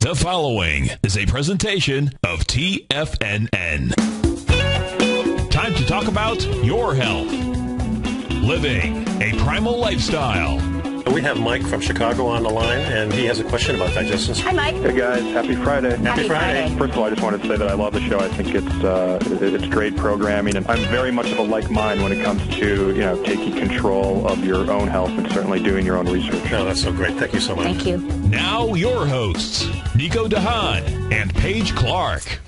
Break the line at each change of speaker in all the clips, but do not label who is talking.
The following is a presentation of TFNN. Time to talk about your health. Living a primal lifestyle.
We have Mike from Chicago on the line, and he has a question about digestion.
Hi, Mike.
Hey guys, happy Friday.
Happy Friday.
First of all, I just wanted to say that I love the show. I think it's uh, it's great programming, and I'm very much of a like mind when it comes to you know taking control of your own health and certainly doing your own research.
No, that's so great. Thank you so much.
Thank you.
Now, your hosts, Nico De Haan and Paige Clarke.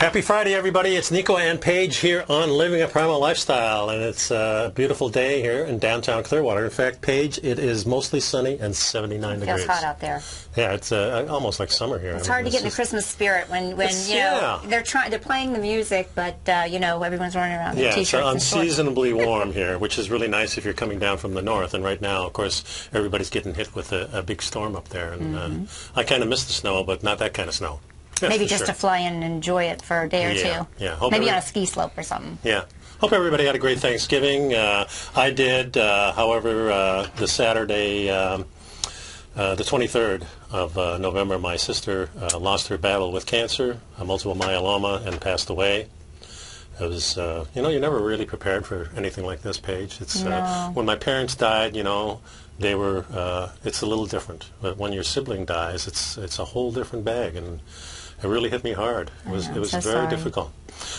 Happy Friday, everybody. It's Nico and Paige here on Living a Primal Lifestyle, and it's a beautiful day here in downtown Clearwater. In fact, Paige, it is mostly sunny and 79
Feels
degrees.
hot out there.
Yeah, it's uh, almost like summer here.
It's hard to get in the Christmas spirit when, when you know
yeah.
they're trying they're playing the music, but uh, you know everyone's running around in
Yeah,
t-shirts and shorts.
unseasonably warm here, which is really nice if you're coming down from the north. And right now, of course, everybody's getting hit with a, a big storm up there. And uh, I kind of miss the snow, but not that kind of snow.
Maybe just
sure.
to fly in and enjoy it for a day or
Yeah,
two.
yeah. Hope
Maybe
every-
on a ski slope or something.
Yeah. Hope everybody had a great Thanksgiving. Uh, I did. Uh, however, uh, the Saturday, um, uh, the 23rd of uh, November, my sister uh, lost her battle with cancer, multiple myeloma, and passed away. It was, uh, you know, you're never really prepared for anything like this, Paige. It's uh,
No.
when my parents died, you know, they were. Uh, it's a little different, but when your sibling dies, it's it's a whole different bag, and it really hit me hard. It was it was
so
very
sorry.
difficult.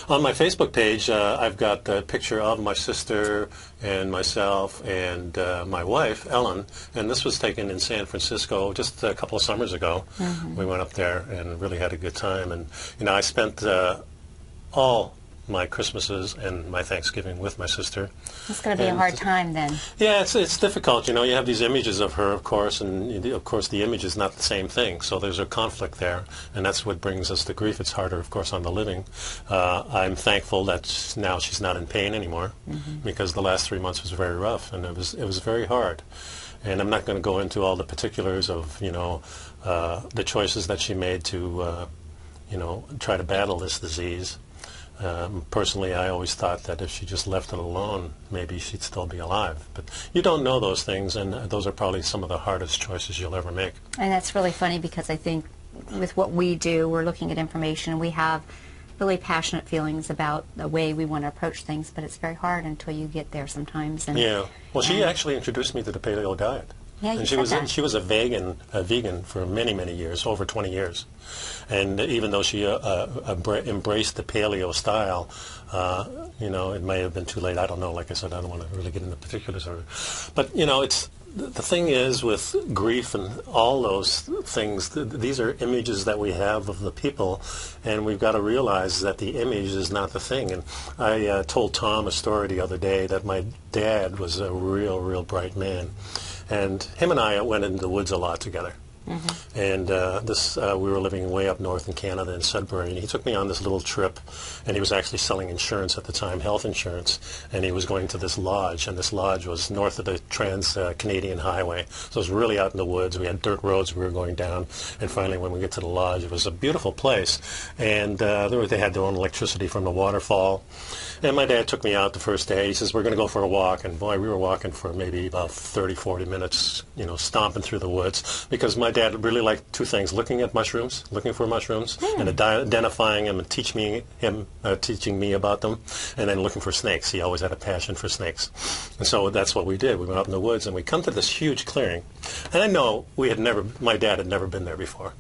On my Facebook page, uh, I've got a picture of my sister and myself and uh, my wife, Ellen, and this was taken in San Francisco just a couple of summers ago.
Mm-hmm.
We went up there and really had a good time. And, you know, I spent uh, all my Christmases and my Thanksgiving with my sister.
It's going to be a hard time then.
Yeah, it's it's difficult. You know, you have these images of her, of course, and of course the image is not the same thing. So there's a conflict there, and that's what brings us the grief. It's harder, of course, on the living. Uh, I'm thankful that now she's not in pain anymore, because the last three months was very rough, and it was it was very hard. And I'm not going to go into all the particulars of you know uh, the choices that she made to uh, you know try to battle this disease. Um, personally, I always thought that if she just left it alone, maybe she'd still be alive. But you don't know those things, and those are probably some of the hardest choices you'll ever make.
And that's really funny because I think with what we do, we're looking at information. We have really passionate feelings about the way we want to approach things, but it's very hard until you get there sometimes. And
Yeah. Well, she actually introduced me to the paleo diet.
Yeah,
and she was
that.
she was a vegan a vegan for many many years, over 20 years. And even though she uh, uh, embraced the paleo style, uh, you know, it may have been too late. I don't know. Like I said, I don't want to really get into particulars of it. But you know, it's the the thing is with grief and all those things. Th- these are images that we have of the people, and we've got to realize that the image is not the thing. And I uh, told Tom a story the other day that my dad was a real, real bright man, and him and I went into the woods a lot together. And uh, this, uh, we were living way up north in Canada in Sudbury, and he took me on this little trip. And he was actually selling insurance at the time, health insurance. And he was going to this lodge, and this lodge was north of the Trans uh, Canadian Highway. So it was really out in the woods. We had dirt roads we were going down. And finally, when we get to the lodge, it was a beautiful place. And uh, they had their own electricity from the waterfall. And my dad took me out the first day. He says, we're going to go for a walk. And boy, we were walking for maybe about 30, 40 minutes, you know, stomping through the woods. Because my dad really liked two things, looking at mushrooms, looking for mushrooms, and adi- identifying them and teach me, him, uh, teaching me about them, and then looking for snakes. He always had a passion for snakes. And so that's what we did. We went out in the woods and we come to this huge clearing. And I know we had never, my dad had never been there before.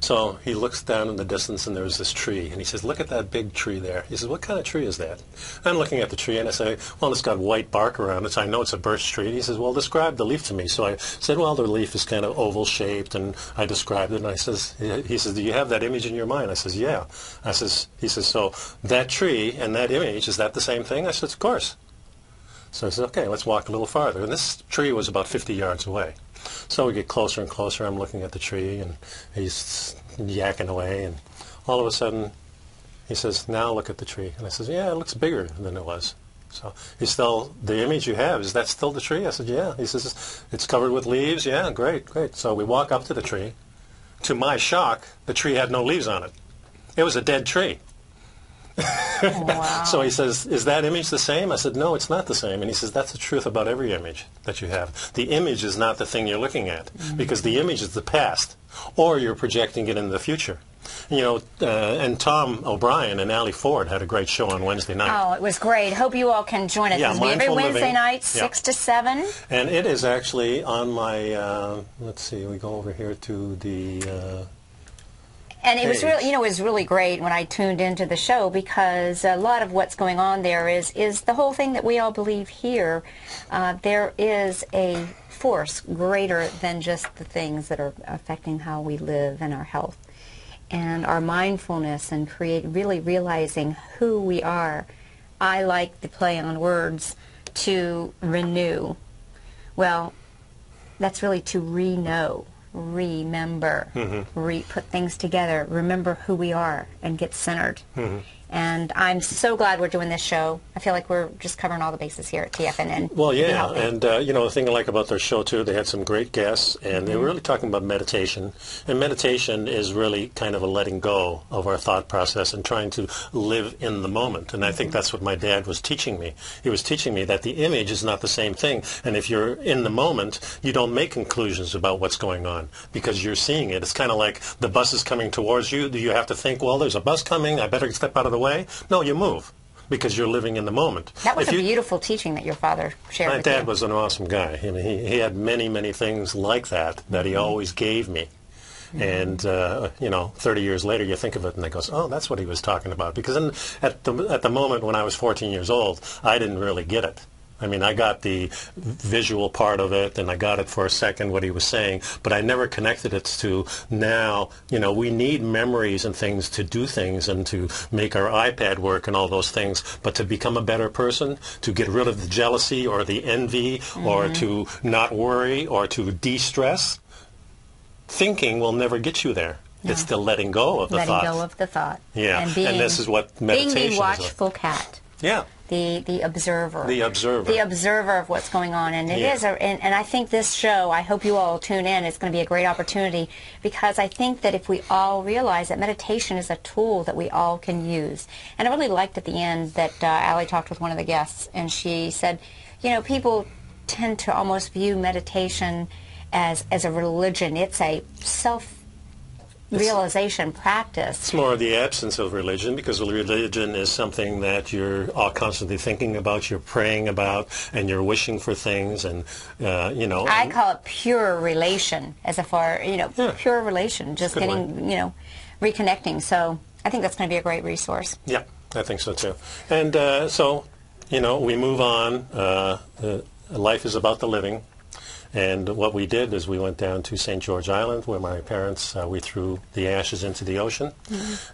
So he looks down in the distance and there's this tree and he says, look at that big tree there. He says, what kind of tree is that? I'm looking at the tree and I say, well, it's got white bark around it, so I know it's a birch tree. And he says, well, describe the leaf to me. So I said, well, the leaf is kind of oval shaped and I described it and I says, he says, do you have that image in your mind? I says, yeah. I says, he says, so that tree and that image, is that the same thing? I said, of course. So I said, okay, let's walk a little farther. And this tree was about 50 yards away. So we get closer and closer. I'm looking at the tree, and he's yakking away. And all of a sudden, he says, now look at the tree. And I says, yeah, it looks bigger than it was. So he still, the image you have, is that still the tree? I said, yeah. He says, it's covered with leaves. Yeah, great, great. So we walk up to the tree. To my shock, the tree had no leaves on it. It was a dead tree.
Wow.
So he says, is that image the same? I said, no, it's not the same. And he says, that's the truth about every image that you have. The image is not the thing you're looking at because the image is the past or you're projecting it in the future. You know, uh, and Tom O'Brien and Ali Ford had a great show on Wednesday night.
Oh, it was great. Hope you all can join us.
Yeah,
every Wednesday
Living.
night,
Yeah.
6 to 7.
And it is actually on my, uh, let's see, we go over here to the, uh,
And it was really, you know, it was really great when I tuned into the show because a lot of what's going on there is is the whole thing that we all believe here. Uh, there is a force greater than just the things that are affecting how we live and our health, and our mindfulness and create really realizing who we are. I like the play on words to renew. Well, that's really to re-know, remember, mm-hmm. re- put things together, remember who we are, and get centered. Mm-hmm. And I'm so glad we're doing this show. I feel like we're just covering all the bases here at TFNN.
Well, yeah, and uh, you know the thing I like about their show too, they had some great guests, and they were really talking about meditation. And meditation is really kind of a letting go of our thought process and trying to live in the moment. And I think that's what my dad was teaching me. He was teaching me that the image is not the same thing, and if you're in the moment, you don't make conclusions about what's going on because you're seeing it. It's kind of like the bus is coming towards you. Do you have to think, well, there's a bus coming, I better step out of the way? No, you move because you're living in the moment.
that was
If
a
you-
beautiful teaching that your father shared
my dad
you.
was an awesome guy. He, he had many, many things like that that he always gave me. And uh, you know, 30 years later, you think of it and it goes, "Oh, that's what he was talking about." Because in, at the at the moment when I was 14 years old, I didn't really get it. I mean, I got the visual part of it, and I got it for a second what he was saying, but I never connected it to now. You know, we need memories and things to do things and to make our iPad work and all those things. But to become a better person, to get rid of the jealousy or the envy, or mm-hmm. to not worry or to de-stress, thinking will never get you there. It's the letting go of the
letting
thought.
go of the thought.
Yeah,
and,
and this is what
being
meditation is
the
like.
watchful cat.
Yeah.
the the observer
The observer.
the observer of what's going on and it
Yeah.
is a, and, and i think this show i hope you all tune in it's going to be a great opportunity because i think that if we all realize that meditation is a tool that we all can use and i really liked at the end that uh, Allie talked with one of the guests and she said you know people tend to almost view meditation as as a religion it's a self realization practice
It's more of the absence of religion because religion is something that you're constantly thinking about, you're praying about, and you're wishing for things, and uh, you know.
I call it pure relation, as a far you know,
Yeah.
pure relation, just
Good
getting you know, reconnecting. So I think that's going to be a great resource.
Yeah, I think so too. And uh, so, you know, we move on. Uh, uh, life is about the living. And what we did is we went down to St. George Island, where my parents, uh, we threw the ashes into the ocean,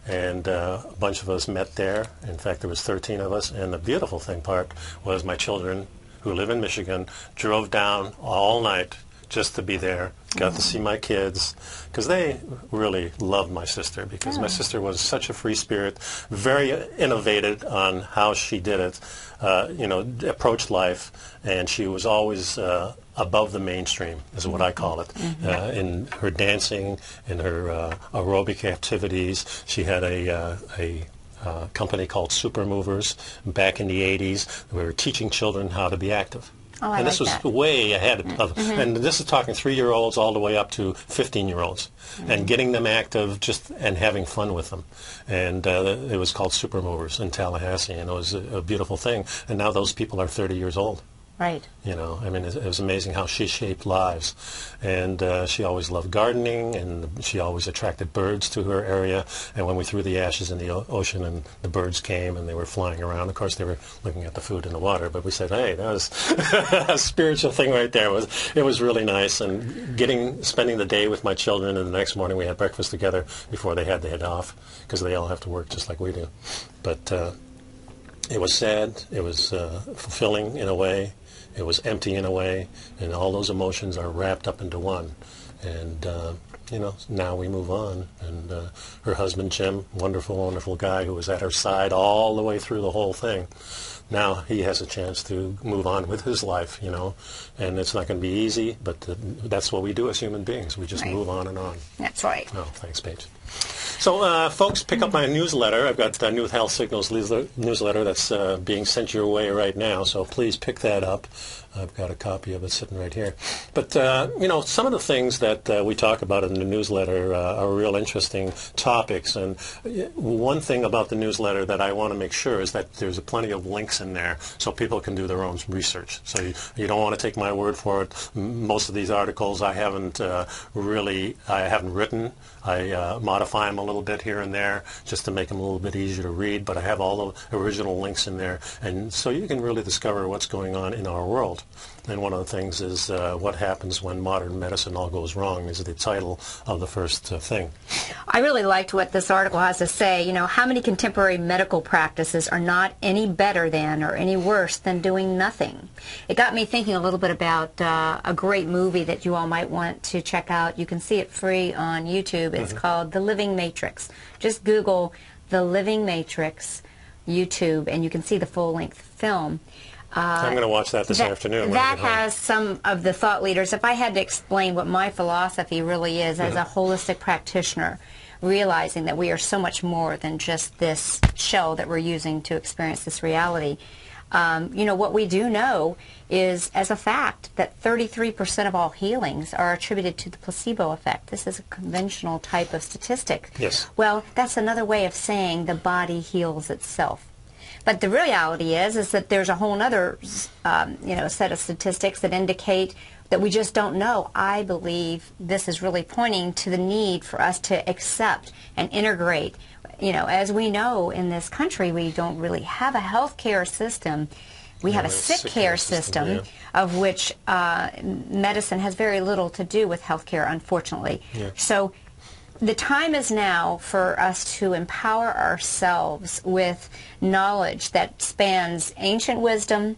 and uh, a bunch of us met there. In fact, there was 13 of us. And the beautiful thing part was my children, who live in Michigan, drove down all night just to be there. Got to see my kids because they really loved my sister because my sister was such a free spirit, very innovative on how she did it, uh, you know, approached life, and she was always uh, above the mainstream, is what I call it. Uh, in her dancing, in her uh, aerobic activities, she had a uh, a uh, company called Super Movers back in the 80s. We were teaching children how to be active.
Oh, I
and this
like
was
that. Mm-hmm.
way ahead of, and this is talking three-year-olds all the way up to 15-year-olds,
Mm-hmm.
and getting them active just and having fun with them. And uh, it was called Super Movers in Tallahassee, and it was a, a beautiful thing. And now those people are 30 years old.
Right.
You know, I mean, it, it was amazing how she shaped lives. And uh, she always loved gardening, and she always attracted birds to her area. And when we threw the ashes in the ocean and the birds came and they were flying around, of course, they were looking at the food in the water. But we said, hey, that was a spiritual thing right there. It was, it was really nice. And getting, spending the day with my children, and the next morning we had breakfast together before they had to head off, because they all have to work just like we do. But uh, it was sad. It was uh, fulfilling in a way. It was empty in a way, and all those emotions are wrapped up into one. And uh, you know, now we move on. And uh, her husband Jim, wonderful, wonderful guy who was at her side all the way through the whole thing. Now he has a chance to move on with his life, you know, and it's not going to be easy, but uh, that's what we do as human beings. We just
Right.
move on and on.
That's right.
Oh, thanks, Paige. So, uh, folks, pick up my newsletter. I've got the New Health Signals newsletter that's uh, being sent your way right now, so please pick that up. I've got a copy of it sitting right here. But, uh, you know, some of the things that uh, we talk about in the newsletter uh, are real interesting topics. And uh, one thing about the newsletter that I want to make sure is that there's plenty of links in there so people can do their own research. So you, you don't want to take my word for it. Most of these articles I haven't uh, really, I haven't written. I uh, modify them a little bit here and there just to make them a little bit easier to read, but I have all the original links in there. And so you can really discover what's going on in our world. And one of the things is uh, what happens when modern medicine all goes wrong is the title of the first uh, thing.
I really liked what this article has to say. You know, how many contemporary medical practices are not any better than or any worse than doing nothing? It got me thinking a little bit about uh, a great movie that you all might want to check out. You can see it free on YouTube. It's mm-hmm. called The Living Matrix. Just Google The Living Matrix YouTube and you can see the full-length film.
Uh, I'm going to watch that this
that,
afternoon.
That has some of the thought leaders. If I had to explain what my philosophy really is as a mm-hmm. holistic practitioner, realizing that we are so much more than just this shell that we're using to experience this reality. Um, you know, what we do know is, as a fact, that 33% of all healings are attributed to the placebo effect. This is a conventional type of statistic.
Yes.
Well, that's another way of saying the body heals itself. But the reality is, is that there's a whole other, um, you know, set of statistics that indicate that we just don't know. I believe this is really pointing to the need for us to accept and integrate. You know, as we know in this country, we don't really have a health care system. We have a sick, sick care system, system yeah. of which uh, medicine has very little to do with health care, unfortunately. Yeah. So the time is now for us to empower ourselves with knowledge that spans ancient wisdom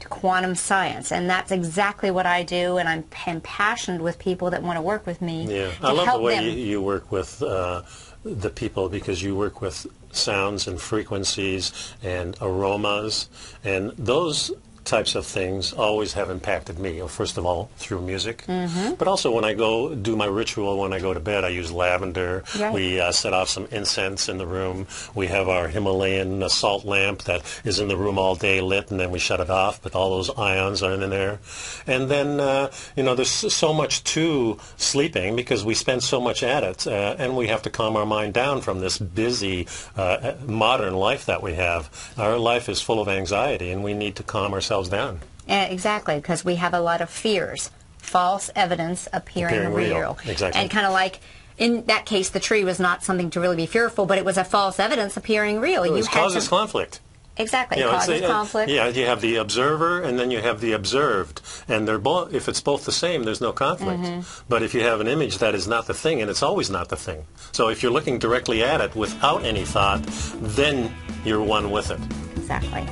to quantum science. And that's exactly what I do, and I'm impassioned with people that want to work with me.
Yeah, I love the way you, you, work with uh, the people because you work with sounds and frequencies and aromas, and those types of things always have impacted me. First of all, through music, mm-hmm. but also when I go do my ritual when I go to bed, I use lavender. Right. We uh, set off some incense in the room. We have our Himalayan uh, salt lamp that is in the room all day lit, and then we shut it off. But all those ions are in there. And then uh, you know, there's so much to sleeping because we spend so much at it, uh, and we have to calm our mind down from this busy uh, modern life that we have. Our life is full of anxiety, and we need to calm ourselves down.
exactly, because we have a lot of fears. False evidence appearing, appearing real. real.
Exactly.
And kind of like in that case, the tree was not something to really be fearful, but it was a false evidence appearing real.
It causes some... conflict.
Exactly, you know, causes conflict.
Yeah, you have the observer and then you have the observed, and they're both. If it's both the same, there's no conflict. Mm-hmm. But if you have an image that is not the thing, and it's always not the thing. So if you're looking directly at it without any thought, then you're one with it.
Exactly.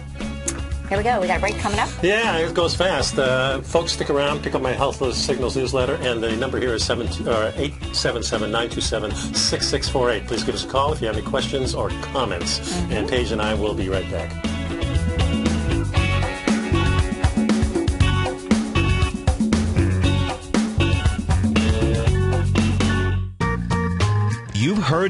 Here we go. We got a break coming up.
Yeah, it goes fast. Uh, folks, stick around. Pick up my Health Signals newsletter, and the number here is 877-927-6648. Uh, Please give us a call if you have any questions or comments. Mm-hmm. And Paige and I will be right back.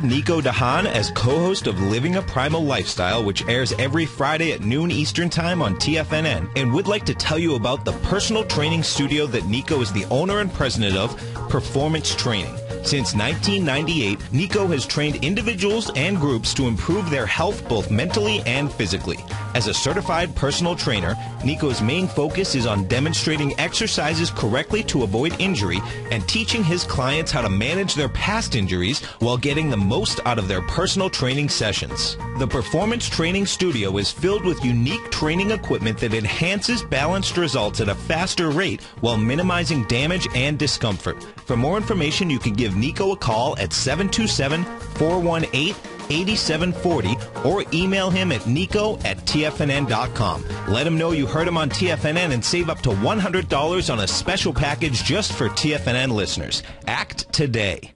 Nico DeHaan as co-host of Living a Primal Lifestyle, which airs every Friday at noon Eastern Time on TFNN, and would like to tell you about the personal training studio that Nico is the owner and president of, Performance Training. Since 1998, Nico has trained individuals and groups to improve their health both mentally and physically. As a certified personal trainer, Nico's main focus is on demonstrating exercises correctly to avoid injury and teaching his clients how to manage their past injuries while getting the most out of their personal training sessions. The Performance Training Studio is filled with unique training equipment that enhances balanced results at a faster rate while minimizing damage and discomfort. For more information, you can give Nico a call at 727 418 8740 or email him at nico at tfnn.com. Let him know you heard him on TFNN and save up to $100 on a special package just for TFNN listeners. Act today.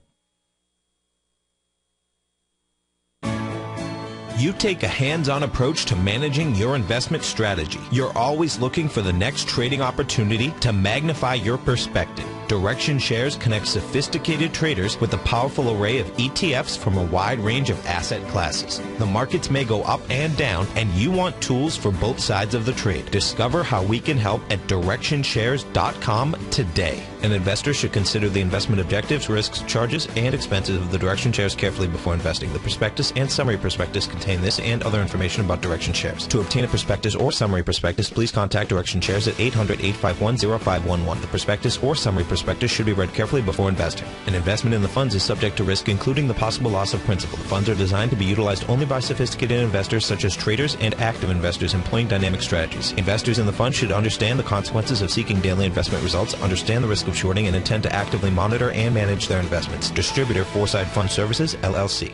You take a hands-on approach to managing your investment strategy. You're always looking for the next trading opportunity to magnify your perspective. Direction Shares connects sophisticated traders with a powerful array of ETFs from a wide range of asset classes. The markets may go up and down, and you want tools for both sides of the trade. Discover how we can help at DirectionShares.com today. An investor should consider the investment objectives, risks, charges, and expenses of the Direction Shares carefully before investing. The prospectus and summary prospectus contain this and other information about Direction Shares. To obtain a prospectus or summary prospectus, please contact Direction Shares at 800-851-0511. The prospectus or summary prospectus should be read carefully before investing. An investment in the funds is subject to risk, including the possible loss of principal. The funds are designed to be utilized only by sophisticated investors such as traders and active investors employing dynamic strategies. Investors in the fund should understand the consequences of seeking daily investment results, understand the risk of shorting, and intend to actively monitor and manage their investments. Distributor Foreside Fund Services, LLC.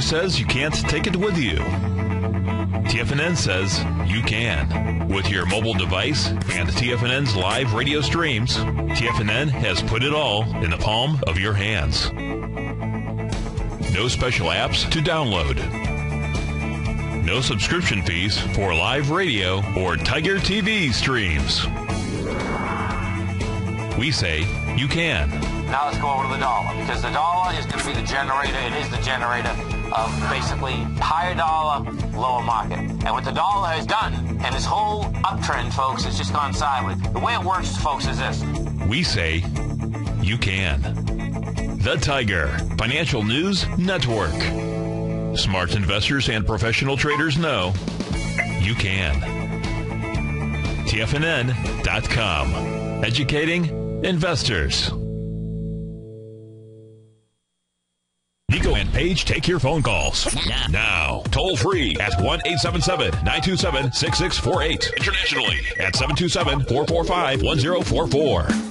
Says you can't take it with you? TFNN says you can. With your mobile device and TFNN's live radio streams, TFNN has put it all in the palm of your hands. No special apps to download. No subscription fees for live radio or Tiger TV streams. We say you can.
Now let's go over to the dollar because the dollar is going to be the generator. It is the generator of basically higher dollar, lower market. And what the dollar has done, and this whole uptrend, folks, has just gone sideways. The way it works, folks, is this.
We say you can. The Tiger Financial News Network. Smart investors and professional traders know you can. TFNN.com. Educating investors. Paige take your phone calls now. Toll free at 1 877 927 6648. Internationally at 727 445 1044.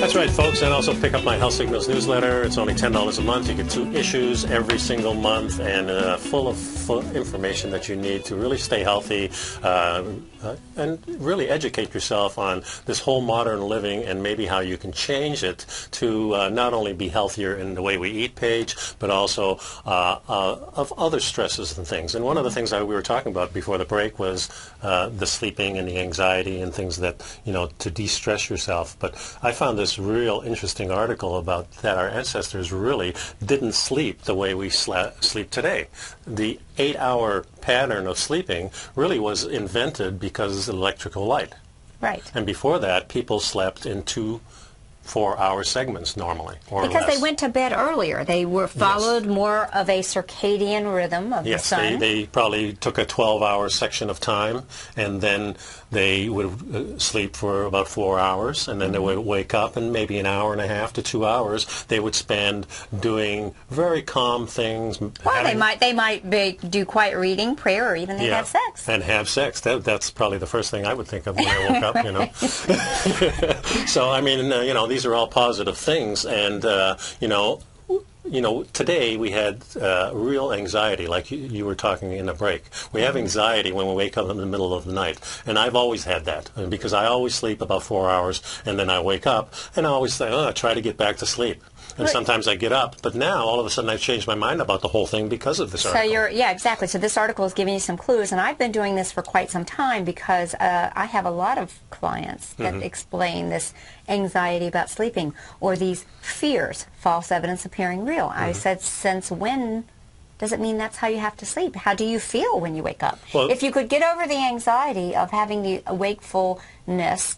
That's right, folks. And also pick up my Health Signals newsletter. It's only $10 a month. You get two issues every single month and uh, full of full information that you need to really stay healthy uh, uh, and really educate yourself on this whole modern living and maybe how you can change it to uh, not only be healthier in the way we eat, Paige, but also uh, uh, of other stresses and things. And one of the things that we were talking about before the break was the sleeping and the anxiety and things that, you know, to de-stress yourself. But I found this this real interesting article about that our ancestors really didn't sleep the way we sla- sleep today. The eight-hour pattern of sleeping really was invented because of electrical light.
Right.
And before that, people slept in two four-hour segments normally, or
because
less.
they went to bed earlier. They were followed yes. more of a circadian rhythm of
yes,
the sun.
Yes, they, they probably took a 12-hour section of time, and then they would uh, sleep for about four hours, and then they would wake up, and maybe an hour and a half to two hours they would spend doing very calm things.
Well, having, they might they might be, do quiet reading, prayer, or even they
yeah,
have sex.
And have sex. That, that's probably the first thing I would think of when I woke up. You know. so I mean, uh, you know, these are all positive things, and uh, you know, you know, today we had uh, real anxiety, like you, you, were talking in the break. We have anxiety when we wake up in the middle of the night, and I've always had that because I always sleep about four hours, and then I wake up, and I always say, oh, I try to get back to sleep and right. sometimes I get up. But now, all of a sudden, I've changed my mind about the whole thing because of this
so
article.
So you're, yeah, exactly. So this article is giving you some clues, and I've been doing this for quite some time because uh, I have a lot of clients that mm-hmm. explain this anxiety about sleeping or these fears, false evidence appearing real. Mm-hmm. I said, since when does it mean that's how you have to sleep? How do you feel when you wake up? Well, if you could get over the anxiety of having the wakeful stressness,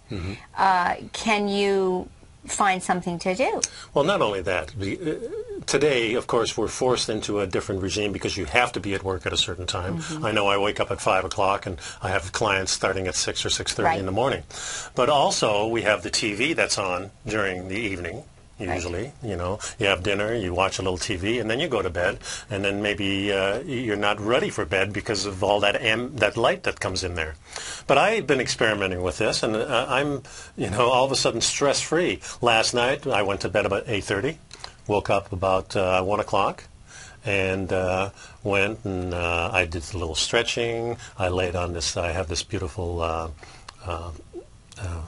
uh, can you find something to do?
Well, not only that. Uh, today, of course, we're forced into a different regime because you have to be at work at a certain time.
Mm-hmm.
I know I wake up at five o'clock, and I have clients starting at six or six thirty
Right.
in the morning. But also, we have the TV that's on during the evening. Usually, you know, you have dinner, you watch a little TV, and then you go to bed, and then maybe uh, you're not ready for bed because of all that am- that light that comes in there. But I've been experimenting with this, and uh, I'm, you know, all of a sudden stress-free. Last night, I went to bed about 8:30, woke up about uh, one o'clock, and uh, went and uh, I did a little stretching. I laid on this. I have this beautiful, uh, uh, uh,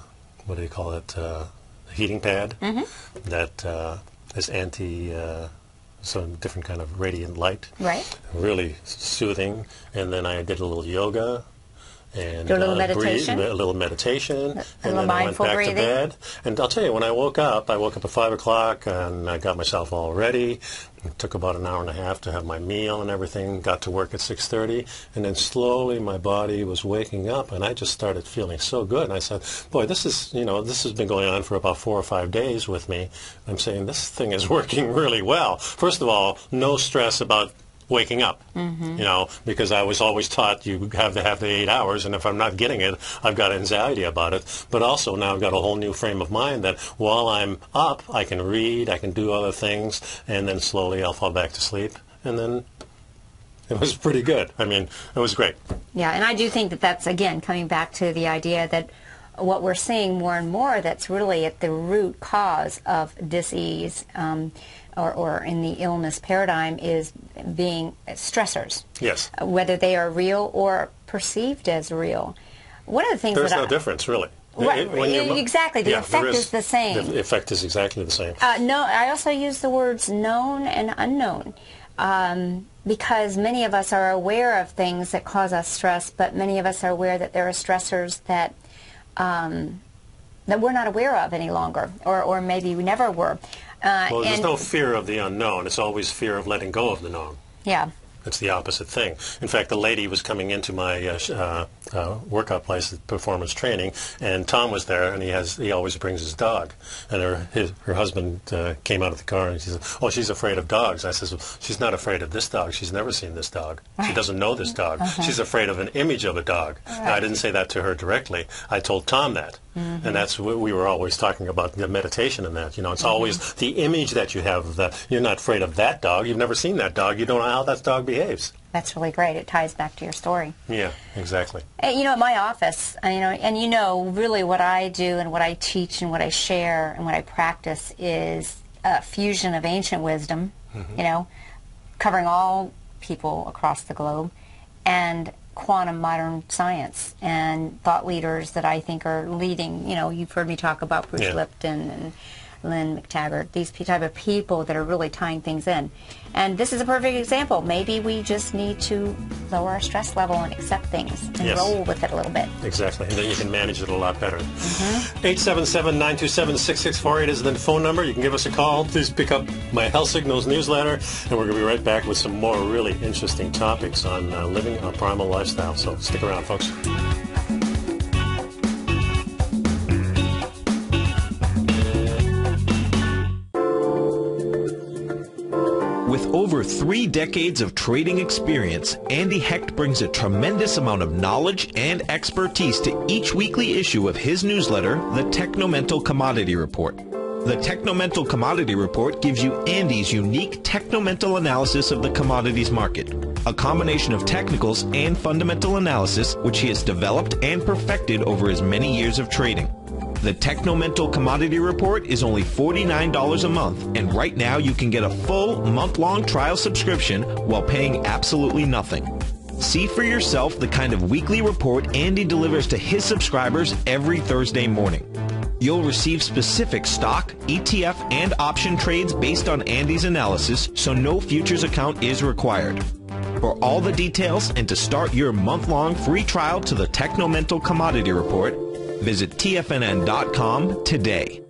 what do you call it? Heating pad that uh, is anti. Uh, some different kind of radiant light,
Right.
really soothing. And then I did a little yoga, and
Do a little
uh, breathe-
meditation?
a little meditation, and
little
then I went back
breathing?
to bed. And I'll tell you, when I woke up, I woke up at five o'clock, and I got myself all ready. It took about an hour and a half to have my meal and everything. Got to work at six thirty, and then slowly my body was waking up, and I just started feeling so good. And I said, "Boy, this is you know this has been going on for about four or five days with me." I'm saying this thing is working really well. First of all, no stress about waking up,
Mm-hmm.
you know, because I was always taught you have to have the eight hours, and if I'm not getting it, I've got anxiety about it. But also now I've got a whole new frame of mind that while I'm up, I can read, I can do other things, and then slowly I'll fall back to sleep, and then it was pretty good. I mean, it was great.
Yeah, and I do think that that's again coming back to the idea that what we're seeing more and more that's really at the root cause of disease um, or, or in the illness paradigm is being stressors,
Yes.
whether they are real or perceived as real. One of the things
There's no
I,
difference, really.
Right,
It- when you're
exactly. The
Yeah,
effect
there
is the same.
The effect is exactly the same.
Uh, no, I also use the words known and unknown um, because many of us are aware of things that cause us stress, but many of us are aware that there are stressors that um, that we're not aware of any longer, or, or maybe we never were. Uh,
well, there's no fear of the unknown. It's always fear of letting go of the known.
yeah.
It's the opposite thing. In fact, the lady was coming into my uh, sh- uh, workout place, performance training, and Tom was there, and he has he always brings his dog. And her his, her husband uh, came out of the car, and she said, "Oh, she's afraid of dogs." I says, well, "She's not afraid of this dog. She's never seen this dog. She doesn't know this dog. She's afraid of an image of a dog." Now, I didn't say that to her directly. I told Tom that, and that's what we were always talking about the meditation and that. You know, it's always the image that you have of that. You're not afraid of that dog. You've never seen that dog. You don't know how that dog behaves.
That's really great. It ties back to your story.
Yeah, exactly.
And, you know, at my office, you know, and you know, really what I do and what I teach and what I share and what I practice is a fusion of ancient wisdom, mm-hmm. you know, covering all people across the globe, and quantum modern science and thought leaders that I think are leading. You know, you've heard me talk about Bruce
Yeah.
Lipton and Lynne McTaggart, these type of people that are really tying things in. And this is a perfect example. Maybe we just need to lower our stress level and accept things and
Yes.
roll with it a little bit.
Exactly. And then you can manage it a lot better. 877-927-6648 is the phone number. You can give us a call. Please pick up my Health Signals newsletter, and we're going to be right back with some more really interesting topics on uh, living a primal lifestyle. So stick around, folks.
Over three decades of trading experience, Andy Hecht brings a tremendous amount of knowledge and expertise to each weekly issue of his newsletter, the Technomental Commodity Report. The Technomental Commodity Report gives you Andy's unique technomental analysis of the commodities market, a combination of technicals and fundamental analysis which he has developed and perfected over his many years of trading. The Technomental Commodity Report is only $49 a month, and right now you can get a full month-long trial subscription while paying absolutely nothing. See for yourself the kind of weekly report Andy delivers to his subscribers every Thursday morning. You'll receive specific stock, ETF, and option trades based on Andy's analysis, so no futures account is required. For all the details and to start your month-long free trial to the Technomental Commodity Report, visit tfnn.com today.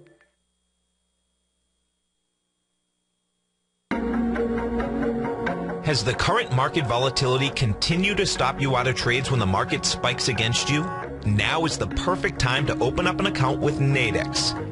Has the current market volatility continued to stop you out of trades when the market spikes against you? Now is the perfect time to open up an account with Nadex.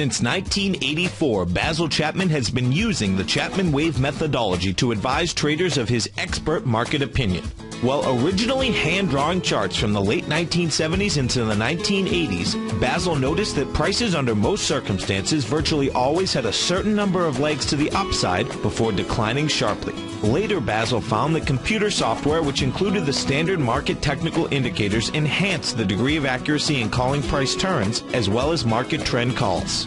Since 1984, Basil Chapman has been using the Chapman Wave methodology to advise traders of his expert market opinion. While originally hand-drawing charts from the late 1970s into the 1980s, Basil noticed that prices under most circumstances virtually always had a certain number of legs to the upside before declining sharply. Later, Basil found that computer software, which included the standard market technical indicators, enhanced the degree of accuracy in calling price turns as well as market trend calls.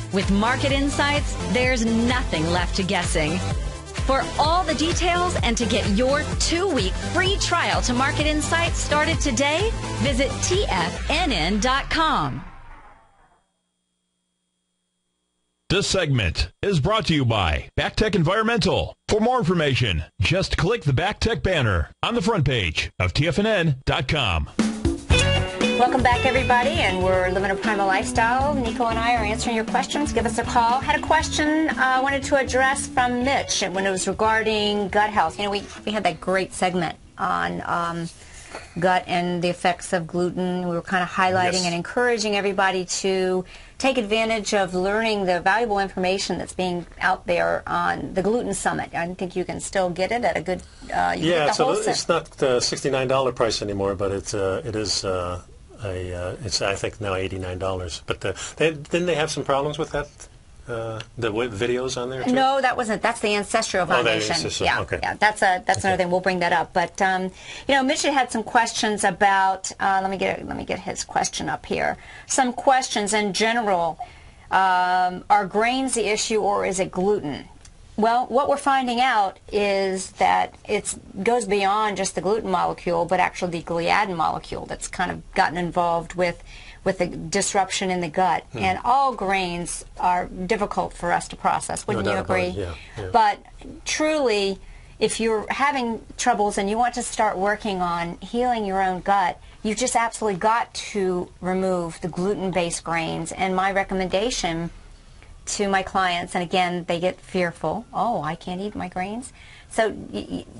With market insights, there's nothing left to guessing. For all the details and to get your two-week free trial to Market Insights started today, visit TFNN.com.
This segment is brought to you by Backtech Environmental. For more information, just click the Backtech banner on the front page of TFNN.com.
Welcome back, everybody, and we're living a primal lifestyle. Nico and I are answering your questions. Give us a call. Had a question uh, I uh, wanted to address from Mitch when it was regarding gut health. You know, we, we had that great segment on um, gut and the effects of gluten. We were kind of highlighting yes. and encouraging everybody to take advantage of learning the valuable information that's being out there on the Gluten Summit. I think you can still get it at a good. Uh,
yeah, so it's not the sixty-nine dollar price anymore, but it's uh, it is uh, a, uh, it's I think now eighty nine dollars. But the, they, didn't they have some problems with that? Uh, the videos on there? Too?
No, that wasn't. That's the Ancestral Foundation.
Oh, that yeah,
okay. yeah. That's a that's okay. another thing. We'll bring that up. But um, you know, Mitch had some questions about. Uh, let me get let me get his question up here. Some questions in general. Um, are grains the issue, or is it gluten? Well, what we're finding out is that it goes beyond just the gluten molecule, but actually the gliadin molecule that's kind of gotten involved with with the disruption in the gut. Hmm. And all grains are difficult for us to process. Wouldn't
no
you agree?
Yeah, yeah.
But truly, if you're having troubles and you want to start working on healing your own gut, you've just absolutely got to remove the gluten-based grains. And my recommendation to my clients, and again, they get fearful. Oh, I can't eat my grains. So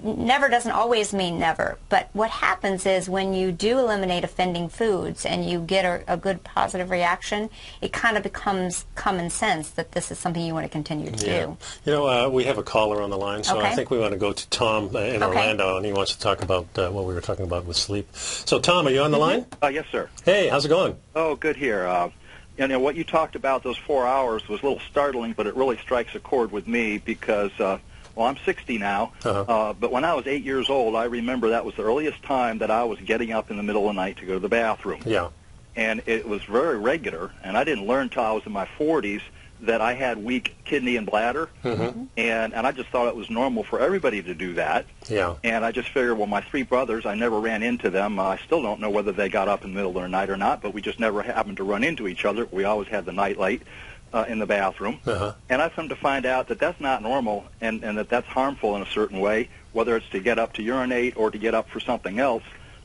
never doesn't always mean never. But what happens is when you do eliminate offending foods and you get a, a good positive reaction, it kind of becomes common sense that this is something you want to continue to
yeah.
do.
You know, uh, we have a caller on the line, so
okay.
I think we want to go to Tom uh, in
okay.
Orlando, and he wants to talk about uh, what we were talking about with sleep. So, Tom, are you on the mm-hmm. line?
Uh, yes, sir.
Hey, how's it going?
Oh, good here. You know, what you talked about those four hours was a little startling, but it really strikes a chord with me because uh, Well, I'm 60 now,
Uh-huh.
uh, but when I was eight years old, I remember that was the earliest time that I was getting up in the middle of the night to go to the bathroom.
Yeah.
And it was very regular, and I didn't learn until I was in my 40s that I had weak kidney and bladder,
Mm-hmm.
and, and I just thought it was normal for everybody to do that.
Yeah.
And I just figured, well, my three brothers, I never ran into them. I still don't know whether they got up in the middle of the night or not, but we just never happened to run into each other. We always had the night light uh, in the bathroom.
Uh-huh.
And I've come to find out that that's not normal and, and that that's harmful in a certain way, whether it's to get up to urinate or to get up for something else.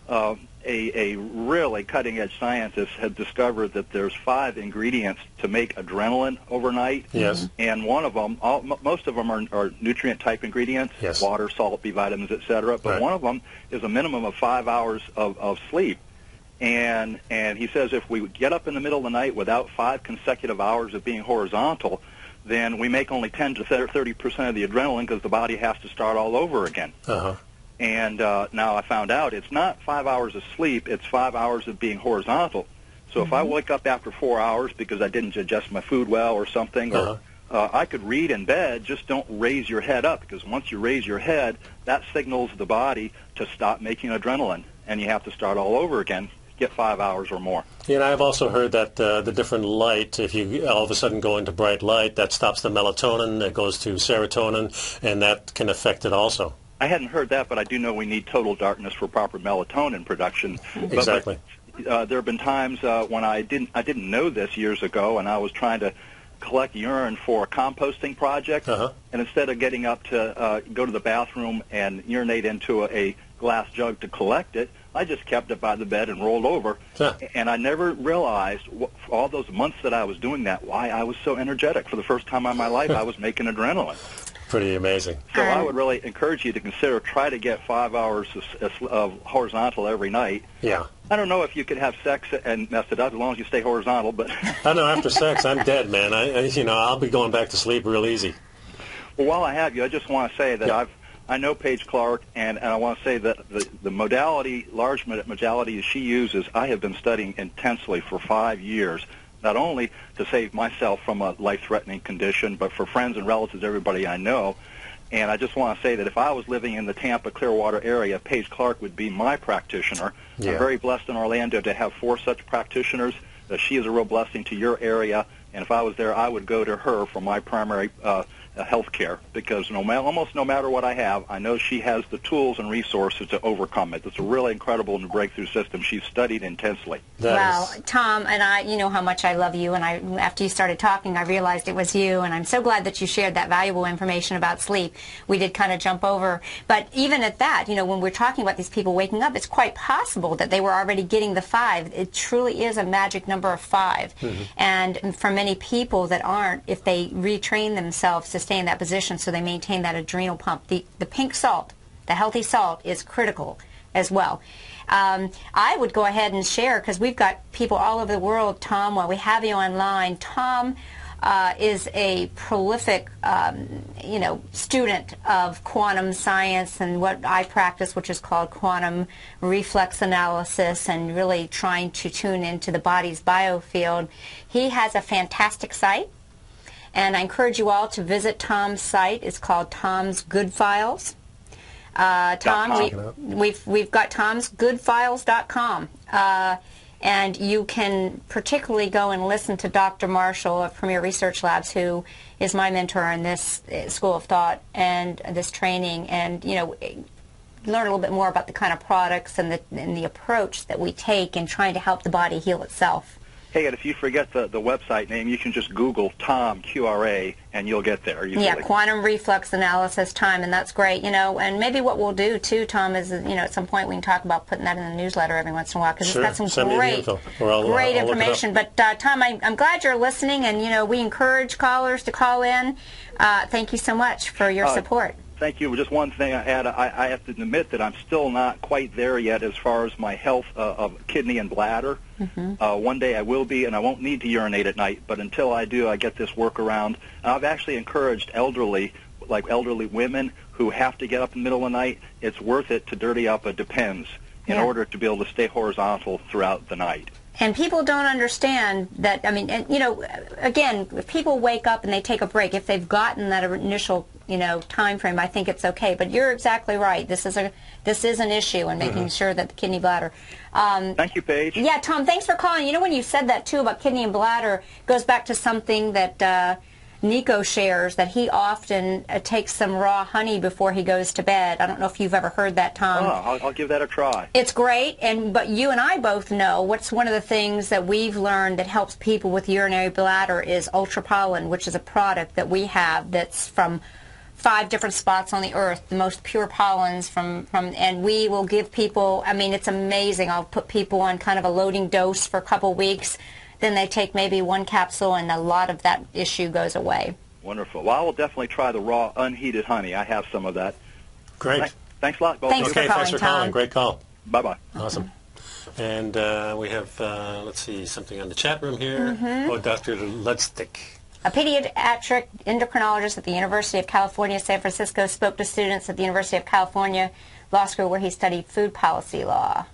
Uh, a, a really cutting-edge scientist had discovered that there's five ingredients to make adrenaline overnight.
Yes.
And one of them, all, m- most of them are, are nutrient-type ingredients,
Yes.
water, salt, B vitamins, etc. But
Right.
one of them is a minimum of five hours of, of sleep. And and he says if we get up in the middle of the night without five consecutive hours of being horizontal, then we make only 10 to 30 percent of the adrenaline because the body has to start all over again.
Uh-huh.
And uh, now I found out it's not five hours of sleep; it's five hours of being horizontal. So if I wake up after four hours because I didn't digest my food well or something,
Uh-huh.
or uh, I could read in bed, just don't raise your head up because once you raise your head, that signals the body to stop making adrenaline, and you have to start all over again. Get five hours or more.
Yeah, and I've also heard that uh, the different light, if you all of a sudden go into bright light, that stops the melatonin, that goes to serotonin, and that can affect it also.
I hadn't heard that, but I do know we need total darkness for proper melatonin production. But- but,
Exactly.
uh, there have been times uh, when I didn't I didn't know this years ago, and I was trying to collect urine for a composting project,
Uh-huh.
and instead of getting up to uh, go to the bathroom and urinate into a, a glass jug to collect it, I just kept it by the bed and rolled over.
Huh.
And I never realized wh- for all those months that I was doing that why I was so energetic. For the first time in my life, I was making adrenaline.
Pretty amazing.
So I
Um,
would really encourage you to consider try to get five hours of, of horizontal every night.
Yeah.
I don't know if you could have sex and mess it up as long as you stay horizontal, but
I know after sex, I'm dead, man. I, I, you know, I'll be going back to sleep real easy.
well, while I have you, I just want to say that
Yeah.
I've I know Paige Clarke, and, and I want to say that the, the modality, large mod- modality she uses, I have been studying intensely for five years, not only to save myself from a life-threatening condition, but for friends and relatives, everybody I know. And I just want to say that if I was living in the Tampa Clearwater area, Paige Clarke would be my practitioner.
Yeah.
I'm very blessed in Orlando to have four such practitioners. Uh, she is a real blessing to your area, and if I was there, I would go to her for my primary uh, Uh, health care because no ma- almost no matter what I have, I know she has the tools and resources to overcome it. It's a really incredible and breakthrough system. She's studied intensely.
That
well,
is-
Tom and I, you know how much I love you, and I after you started talking, I realized it was you, and I'm so glad that you shared that valuable information about sleep. We did kind of jump over, but even at that, you know, when we're talking about these people waking up, it's quite possible that they were already getting the five. It truly is a magic number of 5 mm-hmm. and for many people that aren't, if they retrain themselves to stay in that position, so they maintain that adrenal pump, the the pink salt, the healthy salt, is critical as well. Um, I would go ahead and share because we've got people all over the world. Tom, while we have you online, Tom uh, is a prolific, um, you know, student of quantum science and what I practice, which is called quantum reflex analysis, and really trying to tune into the body's biofield. He has a fantastic site. And I encourage you all to visit Tom's site. It's called Tom's Good Files. Uh, Tom, we, we've we've got Tom'sGoodFiles.com, uh, and you can particularly go and listen to Dr. Marshall of Premier Research Labs, who is my mentor in this uh, school of thought and this training, and you know learn a little bit more about the kind of products and the and the approach that we take in trying to help the body heal itself.
Hey, and if you forget the, the website name, you can just Google Tom QRA and you'll get there. Easily.
Yeah, quantum reflex analysis time, and that's great. You know, and maybe what we'll do too, Tom, is you know at some point we can talk about putting that in the newsletter every once in a while because
Sure.
it's got some
Send
great,
I'll, uh,
great
I'll look it up.
information. But uh, Tom, I, I'm glad you're listening, and you know we encourage callers to call in. Uh, thank you so much for your
Uh,
support.
Thank you. Just one thing I add, I, I have to admit that I'm still not quite there yet as far as my health uh, of kidney and bladder. Uh, one day I will be, and I won't need to urinate at night. But until I do, I get this workaround. And I've actually encouraged elderly, like elderly women who have to get up in the middle of the night. It's worth it to dirty up a Depends in
Yeah.
order to be able to stay horizontal throughout the night.
And people don't understand that. I mean, and, you know, again, if people wake up and they take a break, if they've gotten that initial, you know, time frame, I think it's okay. But you're exactly right. This is a this is an issue in making sure that the kidney bladder. Um,
Thank you, Paige.
yeah, Tom, thanks for calling. You know, when you said that too about kidney and bladder, goes back to something that uh, Nico shares that he often uh, takes some raw honey before he goes to bed. I don't know if you've ever heard that, Tom.
Oh, I'll, I'll give that a try.
It's great, and but you and I both know what's one of the things that we've learned that helps people with urinary bladder is ultrapollen, which is a product that we have that's from five different spots on the earth, the most pure pollens from, from and we will give people I mean it's amazing. I'll put people on kind of a loading dose for a couple weeks, then they take maybe one capsule and a lot of that issue goes away.
Wonderful. Well, I will definitely try the raw, unheated honey. I have some of that.
Great.
Thank- Thanks a lot, both
Thanks
of
for
okay,
you.
thanks for
calling, Tom.
calling. Great call.
Bye-bye.
Awesome. And uh, we have, uh, let's see, something on the chat room here.
Mm-hmm.
Oh, Dr. Lustig.
A pediatric endocrinologist at the University of California, San Francisco, spoke to students at the University of California Law School where he studied food policy law.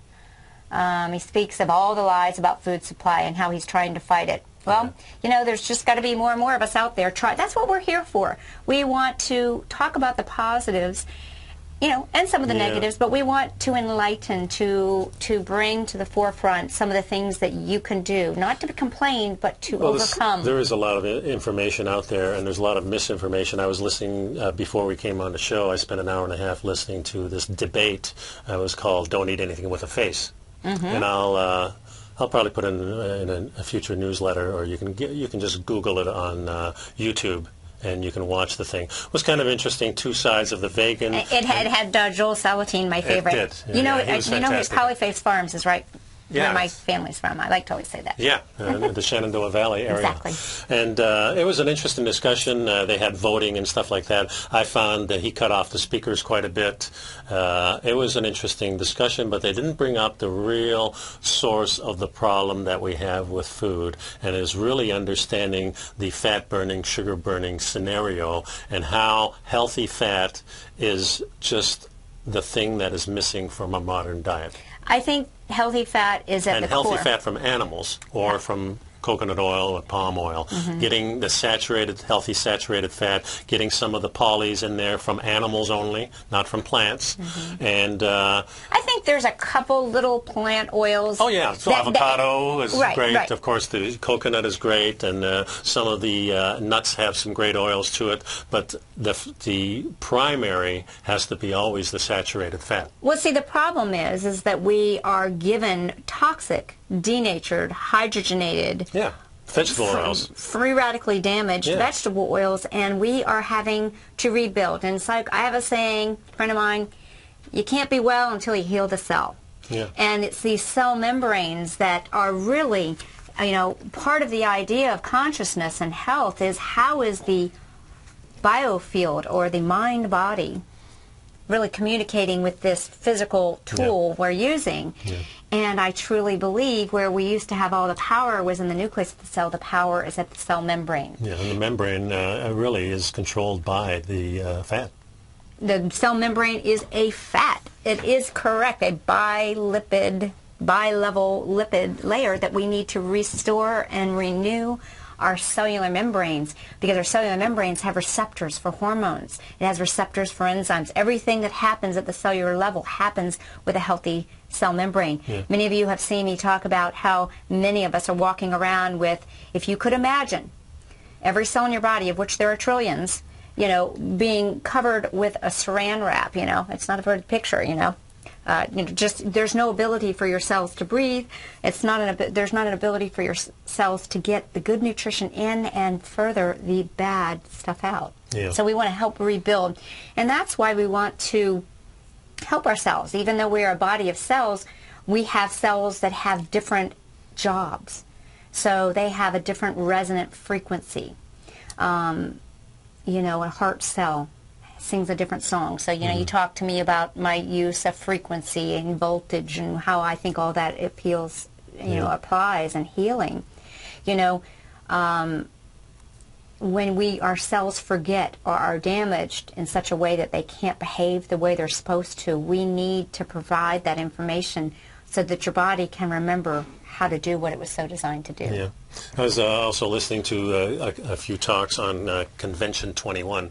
Um, he speaks of all the lies about food supply and how he's trying to fight it. Well, you know, there's just got to be more and more of us out there. Try. That's what we're here for. We want to talk about the positives, you know, and some of the
Yeah.
negatives, but we want to enlighten, to to bring to the forefront some of the things that you can do, not to complain, but to
Well, this-
overcome.
there is a lot of information out there, and there's a lot of misinformation. I was listening uh, before we came on the show. I spent an hour and a half listening to this debate. Uh, it was called "Don't Eat Anything with a Face,"
Mm-hmm.
and I'll uh, I'll probably put it in, in a, a future newsletter, or you can get, you can just Google it on uh, YouTube. And you can watch the thing. It was kind of interesting. Two sides of the vegan.
It had had uh, Joel Salatin, my favorite.
It did. Yeah,
you know,
yeah,
uh, you know,
fantastic.
Polyface Farms is right
Yeah,
where my family's from. I like to always say that.
Yeah, uh, the Shenandoah Valley area.
Exactly.
And uh, it was an interesting discussion. Uh, they had voting and stuff like that. I found that he cut off the speakers quite a bit. Uh, it was an interesting discussion, but they didn't bring up the real source of the problem that we have with food, and is really understanding the fat burning, sugar burning scenario and how healthy fat is just the thing that is missing from a modern diet
I think healthy fat is at
and
the
healthy
core.
fat from animals or from coconut oil or palm oil,
Mm-hmm.
getting the saturated, healthy saturated fat, getting some of the polys in there from animals only, not from plants,
Mm-hmm.
and uh,
I think there's a couple little plant oils.
oh yeah, so
that- that-
avocado is
Right,
great.
right.
Of course, the coconut is great, and uh, some of the uh, nuts have some great oils to it. But the the primary has to be always the saturated fat.
Well, see, the problem is, is that we are given toxic, denatured, hydrogenated,
Yeah, vegetable oils.
free radically damaged
Yeah.
vegetable oils, and we are having to rebuild. And it's like I have a saying, a friend of mine, you can't be well until you heal the cell.
Yeah.
And it's these cell membranes that are really, you know, part of the idea of consciousness and health is how is the biofield or the mind body really communicating with this physical tool we're using. And I truly believe where we used to have all the power was in the nucleus of the cell, the power is at the cell membrane.
Yeah, and the membrane uh, really is controlled by the uh, fat.
The cell membrane is a fat. It is correct, a bilipid, bi-level lipid layer that we need to restore and renew our cellular membranes because our cellular membranes have receptors for hormones. It has receptors for enzymes. Everything that happens at the cellular level happens with a healthy cell membrane. Many of you have seen me talk about how many of us are walking around with, if you could imagine, every cell in your body, of which there are trillions, you know, being covered with a saran wrap, you know. It's not a pretty picture, you know. Uh, you know, just there's no ability for your cells to breathe. It's not an there's not an ability for your cells to get the good nutrition in and further the bad stuff out.
Yeah.
So we want to help rebuild, and that's why we want to help ourselves. Even though we are a body of cells, we have cells that have different jobs. So they have a different resonant frequency. Um, you know, a heart cell sings a different song. So, you know, you talk to me about my use of frequency and voltage and how I think all that appeals, you know, applies and healing. You know, um, when we ourselves forget or are damaged in such a way that they can't behave the way they're supposed to, we need to provide that information so that your body can remember how to do what it was so designed to do.
Yeah. I was uh, also listening to uh, a, a few talks on uh, Convention 21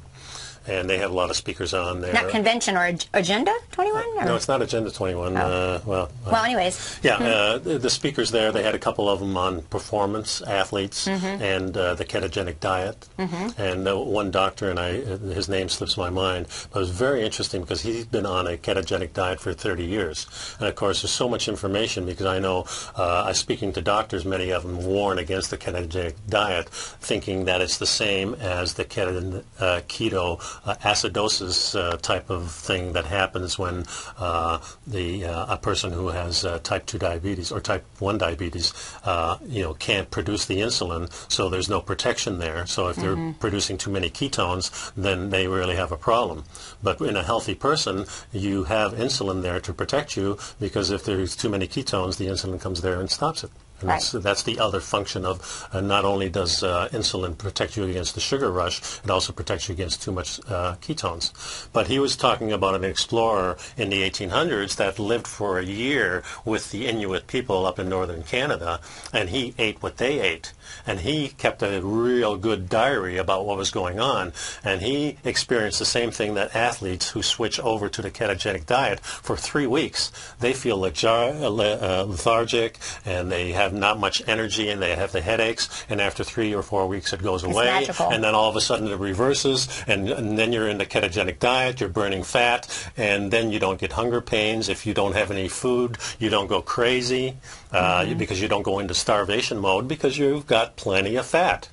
and they have a lot of speakers on there.
Not convention or ag- agenda 21? Or?
No, it's not Agenda 21. Uh, well,
Well, anyways.
yeah,
Hmm.
uh, the, the speakers there, they had a couple of them on performance, athletes,
Mm-hmm.
and uh, the ketogenic diet. And uh, one doctor, and I, uh, his name slips my mind, but it was very interesting because he's been on a ketogenic diet for 30 years. And of course, there's so much information because I know, uh, I speaking to doctors, many of them warn against the ketogenic diet, thinking that it's the same as the keto, uh, acidosis uh, type of thing that happens when uh, the uh, a person who has uh, type 2 diabetes or type 1 diabetes, uh, you know, can't produce the insulin, so there's no protection there. So if they're producing too many ketones, then they really have a problem. But in a healthy person, you have insulin there to protect you because if there's too many ketones, the insulin comes there and stops it. And
Right.
that's, that's the other function of uh, not only does uh, insulin protect you against the sugar rush, it also protects you against too much uh, ketones. But he was talking about an explorer in the 1800s that lived for a year with the Inuit people up in northern Canada, and he ate what they ate. And he kept a real good diary about what was going on. And he experienced the same thing that athletes who switch over to the ketogenic diet for three weeks, they feel uh, lethargic and they have not much energy and they have the headaches. And after three or four weeks, it goes away.
magical.
And then all of a sudden it reverses. And, and then you're in the ketogenic diet, you're burning fat, and then you don't get hunger pains. If you don't have any food, you don't go crazy uh, because you don't go into starvation mode because you've got plenty of fat.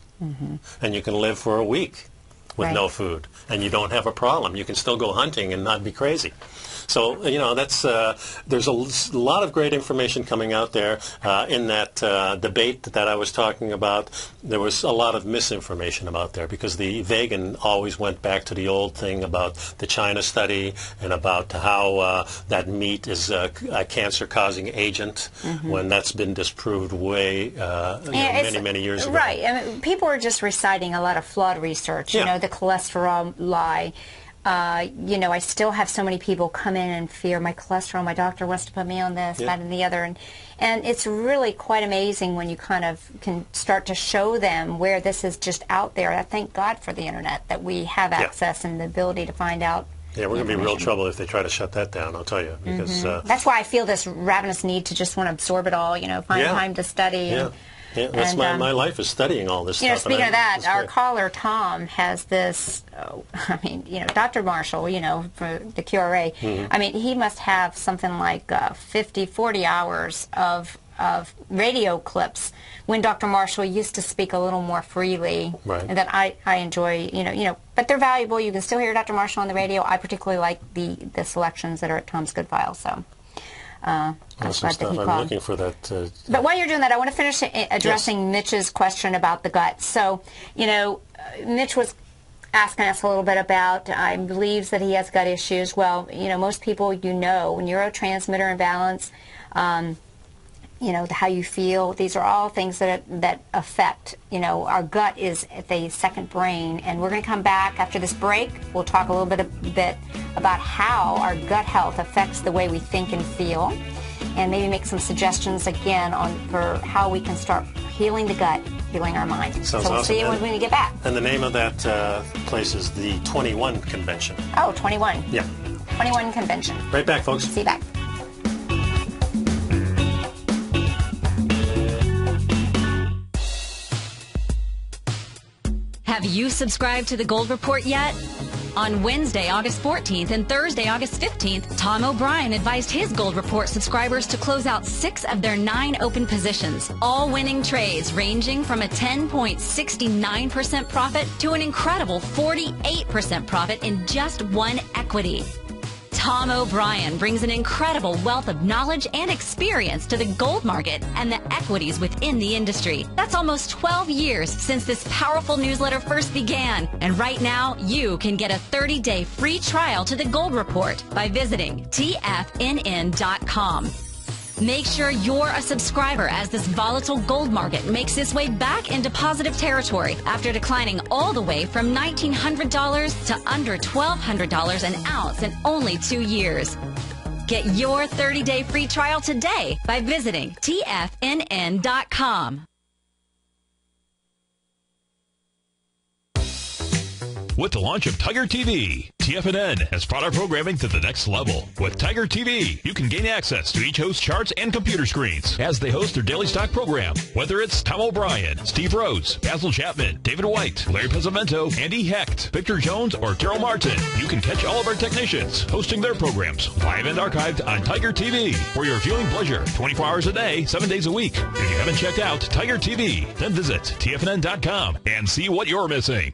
And you can live for a week with
Right.
no food, and you don't have a problem. You can still go hunting and not be crazy. So you know that's uh, there's a lot of great information coming out there uh, in that uh, debate that I was talking about. There was a lot of misinformation about there because the vegan always went back to the old thing about the China study and about how uh, that meat is a, cancer-causing agent when that's been disproved way uh, you know, many many years ago.
Right. I mean, people are just reciting a lot of flawed research. You know, the cholesterol lie. Uh, you know, I still have so many people come in and fear my cholesterol. My doctor wants to put me on this,
Yeah.
that, and the other, and and it's really quite amazing when you kind of can start to show them where this is just out there. I thank God for the internet that we have
Yeah.
access and the ability to find out.
Yeah, we're going to be in real trouble if they try to shut that down. I'll tell you because. Uh,
That's why I feel this ravenous need to just want to absorb it all. You know, find
Yeah.
time to study.
Yeah,
And,
yeah. That's
and,
my,
um,
my life is studying all this
You know,
stuff. and
speaking
I-
of that, our
great.
caller Tom has this. Oh, I mean, you know, Dr. Marshall, you know, for the QRA.
Mm-hmm.
I mean, he must have something like uh, 50, 40 hours of of radio clips when Dr. Marshall used to speak a little more freely,
Right.
and that I, I enjoy. You know, you know, but they're valuable. You can still hear Dr. Marshall on the radio. I particularly like the the selections that are at Tom's Good File. So. Uh, I'm
Awesome stuff. I'm
called.
looking for that. Uh,
But while you're doing that, I want to finish a- addressing Mitch's question about the gut. So, you know, uh, Mitch was asking us a little bit about, I believes that he has gut issues. Well, you know, most people you know, neurotransmitter imbalance, um, you know, how you feel. These are all things that that affect. You know, our gut is the second brain, and we're going to come back after this break. We'll talk a little bit a bit about how our gut health affects the way we think and feel, and maybe make some suggestions again on for how we can start healing the gut, healing our mind.
Sounds
so we'll
awesome.
see you when we get back.
and the name of that uh, place is the 21 Convention.
Oh, 21.
Yeah.
21 convention.
Right back, folks.
See you back.
Have you subscribed to the Gold Report yet? On Wednesday, August 14th and Thursday, August 15th, Tom O'Brien advised his Gold Report subscribers to close out six of their nine open positions, all winning trades ranging from a 10.69% profit to an incredible 48% profit in just one equity. Tom O'Brien brings an incredible wealth of knowledge and experience to the gold market and the equities within the industry. That's almost 12 years since this powerful newsletter first began. And right now, you can get a 30 day free trial to the Gold Report by visiting TFNN.com. Make sure you're a subscriber as this volatile gold market makes its way back into positive territory after declining all the way from $1,900 to under $1,200 an ounce in only two years. Get your 30-day free trial today by visiting tfnn.com.
With the launch of Tiger TV, TFNN has brought our programming to the next level. With Tiger TV, you can gain access to each host's charts and computer screens as they host their daily stock program. Whether it's Tom O'Brien, Steve Rhodes, Basil Chapman, David White, Larry Pesavento, Andy Hecht, Victor Jones, or Daryl Martin, you can catch all of our technicians hosting their programs live and archived on Tiger TV for your viewing pleasure 24 hours a day, 7 days a week. If you haven't checked out Tiger TV, then visit TFNN.com and see what you're missing.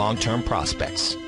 long-term prospects.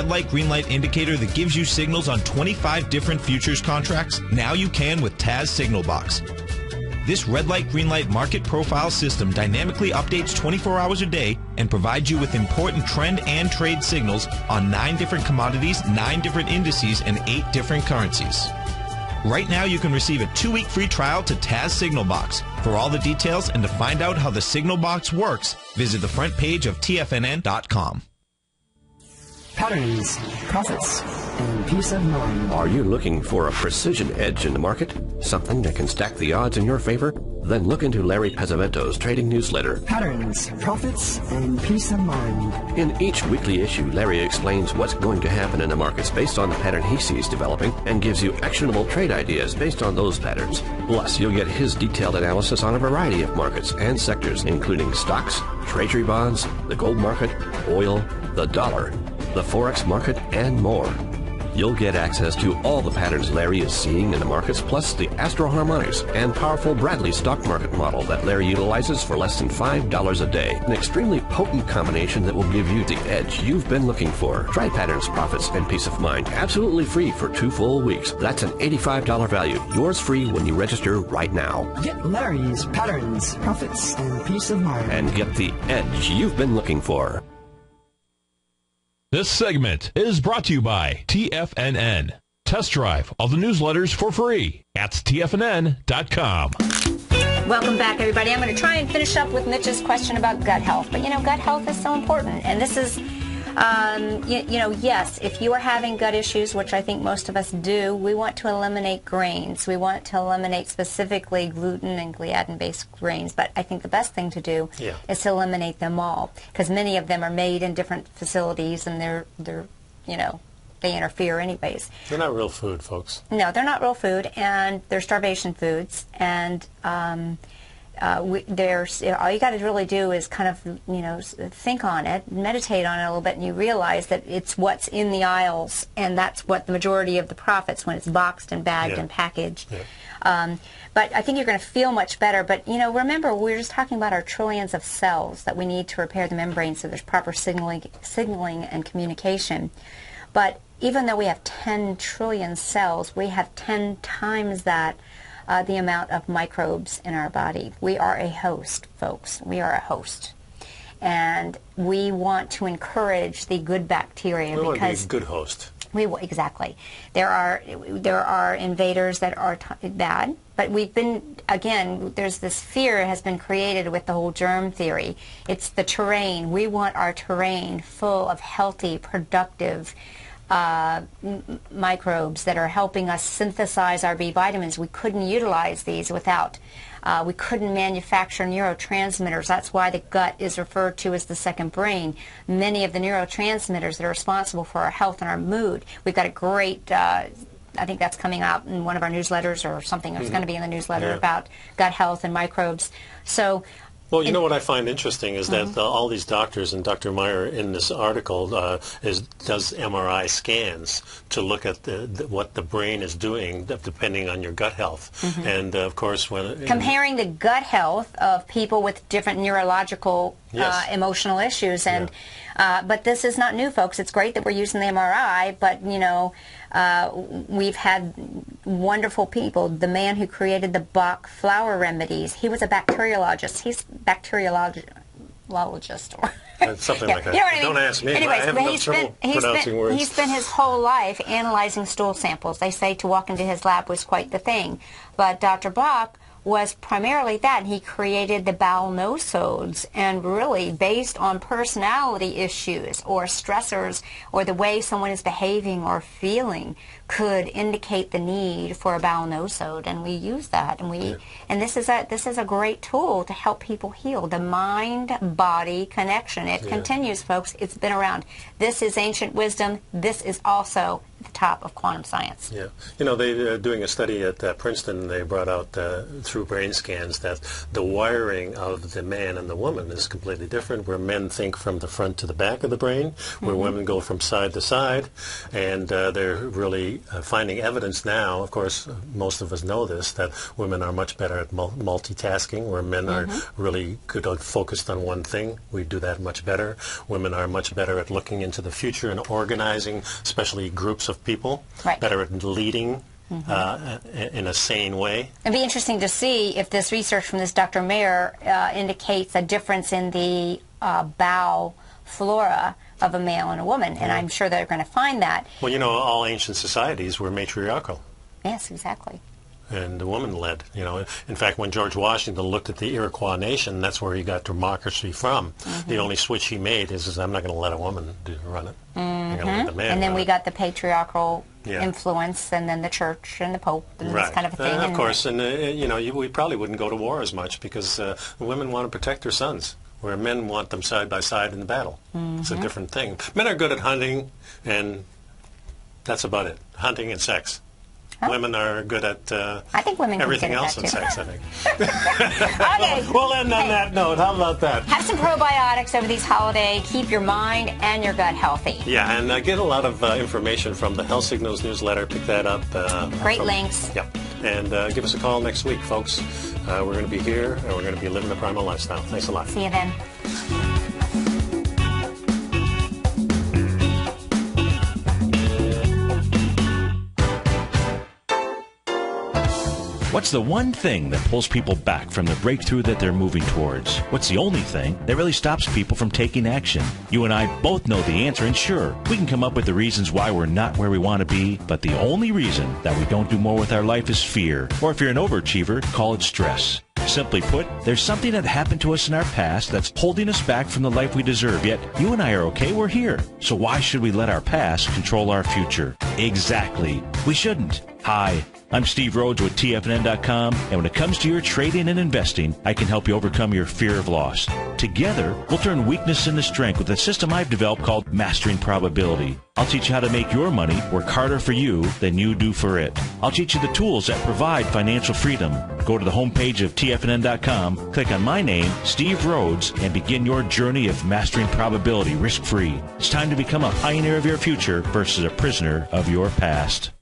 red light, green light indicator that gives you signals on 25 different futures contracts? Now you can with Taz Signal Box. This red light, green light market profile system dynamically updates 24 hours a day and provides you with important trend and trade signals on nine different commodities, nine different indices, and eight different currencies. Right now, you can receive a two-week free trial to Taz Signal Box. For all the details and to find out how the Signal Box works, visit the front page of TFNN.com.
Patterns, profits, and peace of mind.
Are you looking for a precision edge in the market? Something that can stack the odds in your favor? Then look into Larry Pesavento's trading newsletter.
Patterns, profits, and peace of mind.
In each weekly issue, Larry explains what's going to happen in the markets based on the pattern he sees developing and gives you actionable trade ideas based on those patterns. Plus, you'll get his detailed analysis on a variety of markets and sectors, including stocks, treasury bonds, the gold market, oil, the dollar, the Forex market, and more. You'll get access to all the patterns Larry is seeing in the markets, plus the Astro Harmonics and powerful Bradley stock market model that Larry utilizes for less than $5 a day. An extremely potent combination that will give you the edge you've been looking for. Try patterns, profits, and peace of mind absolutely free for two full weeks. That's an $85 value. Yours free when you register right now.
Get Larry's patterns, profits, and peace of mind.
And get the edge you've been looking for.
This segment is brought to you by TFNN. Test drive all the newsletters for free at TFNN.com.
Welcome back, everybody. I'm going to try and finish up with Mitch's question about gut health. But you know, gut health is so important. And this is, um, you, you, know, yes, if you are having gut issues, which I think most of us do, we want to eliminate grains. We want to eliminate specifically gluten and gliadin-based grains. But I think the best thing to do
Yeah.
is to eliminate them all because many of them are made in different facilities and they're, they're, you know, they interfere anyways.
They're not real food, folks.
No, they're not real food, and they're starvation foods. And um, uh, we, there's all you got to really do is kind of you know think on it, meditate on it a little bit, and you realize that it's what's in the aisles, and that's what the majority of the profits when it's boxed and bagged
Yeah.
and packaged. Um, but I think you're going to feel much better. But you know, remember we were just talking about our trillions of cells that we need to repair the membrane, so there's proper signaling, signaling and communication. But even though we have 10 trillion cells, we have 10 times that uh, the amount of microbes in our body. We are a host, folks. We are a host. And we want to encourage the good bacteria
We want to be
because
a good host.
we exactly. There are there are invaders that are bad, but we've been again. There's this fear has been created with the whole germ theory. It's the terrain. We want our terrain full of healthy, productive. Uh, m- microbes that are helping us synthesize our B vitamins. We couldn't utilize these without. Uh, we couldn't manufacture neurotransmitters. That's why the gut is referred to as the second brain. Many of the neurotransmitters that are responsible for our health and our mood. We've got a great uh, I think that's coming out in one of our newsletters or something. It's
Mhm.
going to be in the newsletter
Yeah.
about gut health and microbes. So
Well, you know what I find interesting is that uh, all these doctors and Dr. Mayer in this article uh, is does MRI scans to look at the, the, what the brain is doing depending on your gut health,
Mhm.
and uh, of course when
comparing the gut health of people with different neurological
Yes.
uh, emotional issues and uh, but this is not new folks it's great that we're using the mri but you know uh, we've had wonderful people the man who created the bach flower remedies he was a bacteriologist he's bacteriologist or
uh, something
Yeah,
like that.
You know what I mean?
Don't ask me.
Anyways,
I have
but
enough
he's
trouble
spent, he's
pronouncing
spent,
words.
He spent his whole life analyzing stool samples. They say to walk into his lab was quite the thing. But Dr. Bach was primarily that. He created the bowel nosodes and really based on personality issues or stressors or the way someone is behaving or feeling could indicate the need for a bowel nosode. And we use that. And we and this is a this is a great tool to help people heal. The mind body connection it
Yeah.
continues folks. It's been around. This is ancient wisdom. This is also top of quantum science
Yeah, you know they're doing a study at uh, Princeton. They brought out uh, through brain scans that the wiring of the man and the woman is completely different. Where men think from the front to the back of the brain, where
Mhm.
women go from side to side, and uh, they're really uh, finding evidence now. Of course, most of us know this that women are much better at mul- multitasking, where men
Mhm.
are really good on focused on one thing. We do that much better. Women are much better at looking into the future and organizing, especially groups of people.
Right.
Better at leading
Mhm.
uh, in a sane way.
It'd be interesting to see if this research from this Dr. Mayer uh, indicates a difference in the uh, bowel flora of a male and a woman, and
Yeah.
I'm sure they're going to find that.
Well, you know, all ancient societies were matriarchal.
Yes, exactly.
And the woman led. You know, in fact, when George Washington looked at the Iroquois nation, that's where he got democracy from. The only switch he made is, is I'm not going to let a woman do, run it. I'm going to let the man.
And then we
it.
got the patriarchal
Yeah.
influence, and then the church and the pope, and
Right.
this kind of thing.
Uh, of course, and uh, you know, you, we probably wouldn't go to war as much because uh, women want to protect their sons, where men want them side by side in the battle. It's a
Mhm.
different thing. Men are good at hunting, and that's about it. Hunting and sex. Women are good at uh,
I think women
everything else in sex. I think.
okay.
We'll end on that note. How about that?
Have some probiotics over these holidays. Keep your mind and your gut healthy.
Yeah, and uh, get a lot of uh, information from the Health Signals newsletter. Pick that up. Uh,
Great
from-
links.
Yep. And uh, give us a call next week, folks. Uh, we're going to be here, and we're going to be living the primal lifestyle. Thanks a lot.
See you then.
What's the one thing that pulls people back from the breakthrough that they're moving towards? What's the only thing that really stops people from taking action? You and I both know the answer, and sure, we can come up with the reasons why we're not where we want to be, but the only reason that we don't do more with our life is fear. Or if you're an overachiever, call it stress. Simply put, there's something that happened to us in our past that's holding us back from the life we deserve, yet you and I are okay, we're here. So why should we let our past control our future? Exactly. We shouldn't. Hi, I'm Steve Rhodes with TFNN.com, and when it comes to your trading and investing, I can help you overcome your fear of loss. Together, we'll turn weakness into strength with a system I've developed called Mastering Probability. I'll teach you how to make your money work harder for you than you do for it. I'll teach you the tools that provide financial freedom. Go to the homepage of TFNN.com, click on my name, Steve Rhodes, and begin your journey of mastering probability risk-free. It's time to become a pioneer of your future versus a prisoner of your past.